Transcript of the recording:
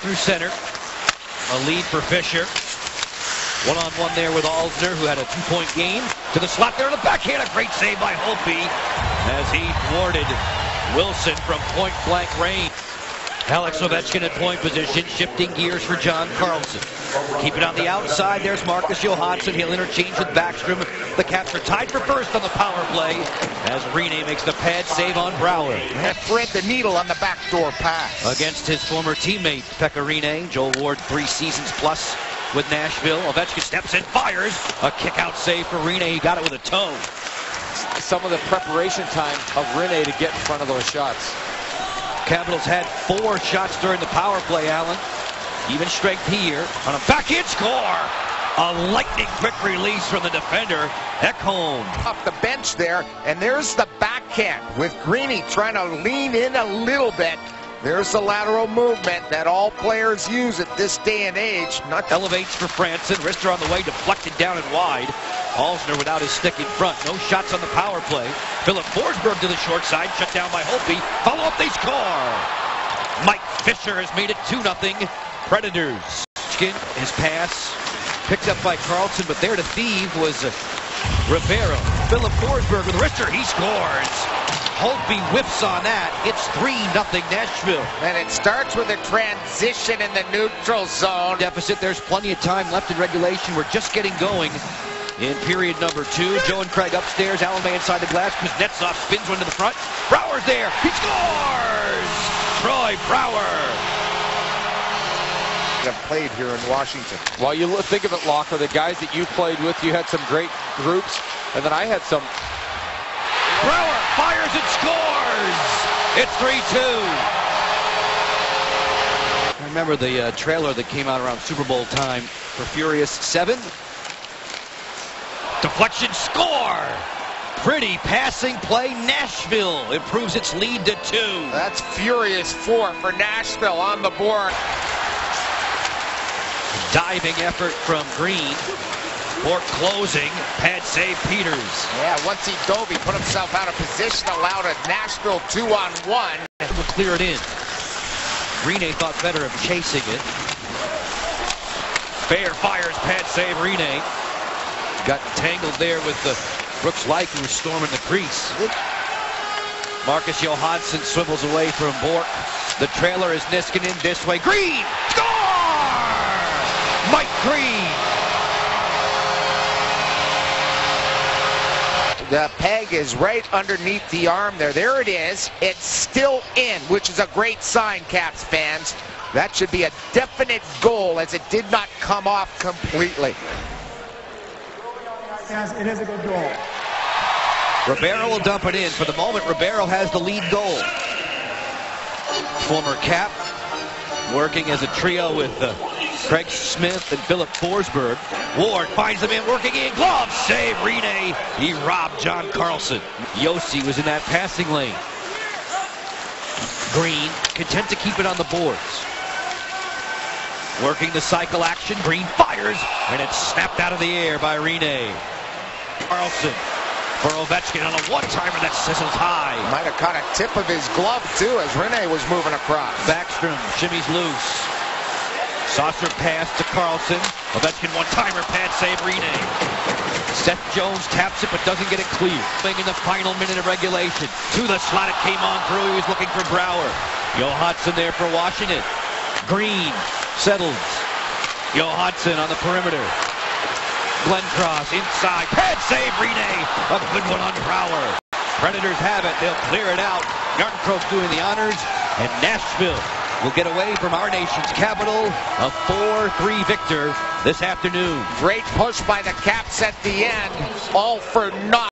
through center. A lead for Fisher. One-on-one there with Alzner, who had a two-point game. To the slot there in the backhand. A great save by Holtby as he thwarted Wilson from point-blank range. Alex Ovechkin at point position, shifting gears for John Carlson. Keep it on the outside. There's Marcus Johansson. He'll interchange with Backstrom. The Caps are tied for first on the power play as Rinne makes the pad save on Brouwer. And thread the needle on the backdoor pass. Against his former teammate, Pekka Rinne. Joel Ward, three seasons plus with Nashville. Ovechkin steps in, fires. A kick-out save for Rinne. He got it with a toe. Some of the preparation time of Rinne to get in front of those shots. Capitals had four shots during the power play, Alan. Even strength here on a backhand score. A lightning quick release from the defender, Ekholm. Off the bench there, and there's the backhand with Greeny trying to lean in a little bit. There's the lateral movement that all players use at this day and age. Not elevates for Franson. Wrister on the way, deflected down and wide. Alzner without his stick in front. No shots on the power play. Philip Forsberg to the short side, shut down by Holtby. Follow up, they score. Mike Fisher has made it 2-0. Predators. His pass picked up by Carlson, but there to thieve was uh, Ribeiro. Philip Forsberg with Wrister. He scores. Holtby whips on that. It's 3-0 Nashville. And it starts with a transition in the neutral zone. Deficit. There's plenty of time left in regulation. We're just getting going in period number two. Joe and Craig upstairs. Alan May inside the glass. Kuznetsov spins one to the front. Brouwer's there. He scores! Troy Brouwer have played here in Washington. Well, you think of it, Locker, the guys that you played with, you had some great groups, and then I had some Brower fires and scores. It's 3-2. I remember the uh, trailer that came out around Super Bowl time for Furious 7. Deflection score. Pretty passing play. Nashville improves its lead to two. That's Furious 4 for Nashville on the board. Diving effort from Green. For closing, pad save Peters. Yeah, once he dove, he put himself out of position, allowed a Nashville two-on-one. Will clear it in. Rinne thought better of chasing it. Fehr fires, pad save Rinne. Got tangled there with the Brooks Laich, who was storming the crease. Marcus Johansson swivels away from Bork. The trailer is Niskanen this way. Green! Score! Mike Green! The peg is right underneath the arm there. There it is. It's still in, which is a great sign, Caps fans. That should be a definite goal as it did not come off completely. Yes, it is a good goal. Ribeiro will dump it in. For the moment, Ribeiro has the lead goal. Former Cap working as a trio with uh, Craig Smith and Philip Forsberg. Ward finds the in, working in. Glove save, Rinne. He robbed John Carlson. Josi was in that passing lane. Green, content to keep it on the boards. Working the cycle action. Green fires, and it's snapped out of the air by Rinne. Carlson for Ovechkin on a one-timer that sizzles high. Might have caught a tip of his glove, too, as Rinne was moving across. Backstrom shimmies loose. Saucer pass to Carlson. Ovechkin one-timer pad save Rinne. Seth Jones taps it but doesn't get it clear. In the final minute of regulation. To the slot it came on through. He was looking for Brouwer. Johansson there for Washington. Green settles. Johansson on the perimeter. Glenn Cross inside. Pad save Rinne. A good one on Brouwer. Predators have it. They'll clear it out. Jarnkrok doing the honors. And Nashville will get away from our nation's capital. A 4-3 victor this afternoon. Great push by the Caps at the end. All for naught.